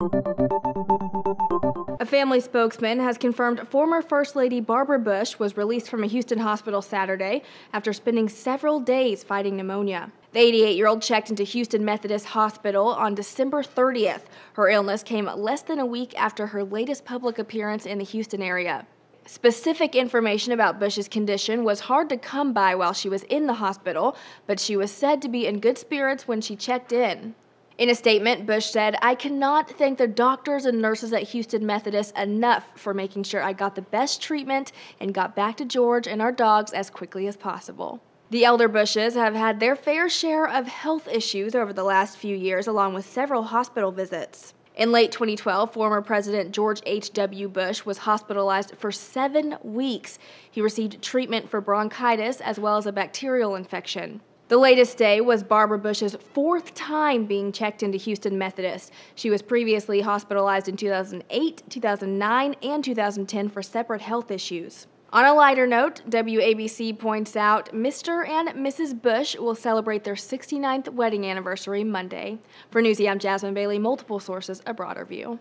A family spokesman has confirmed former First Lady Barbara Bush was released from a Houston hospital Saturday after spending several days fighting pneumonia. The 88 year old checked into Houston Methodist Hospital on December 30th. Her illness came less than a week after her latest public appearance in the Houston area. Specific information about Bush's condition was hard to come by while she was in the hospital, but she was said to be in good spirits when she checked in. In a statement, Bush said, I cannot thank the doctors and nurses at Houston Methodist enough for making sure I got the best treatment and got back to George and our dogs as quickly as possible. The elder Bushes have had their fair share of health issues over the last few years, along with several hospital visits. In late 2012, former President George H.W. Bush was hospitalized for seven weeks. He received treatment for bronchitis as well as a bacterial infection. The latest day was Barbara Bush's fourth time being checked into Houston Methodist. She was previously hospitalized in 2008, 2009, and 2010 for separate health issues. On a lighter note, WABC points out Mr. and Mrs. Bush will celebrate their 69th wedding anniversary Monday. For Newsy, I'm Jasmine Bailey, multiple sources, a broader view.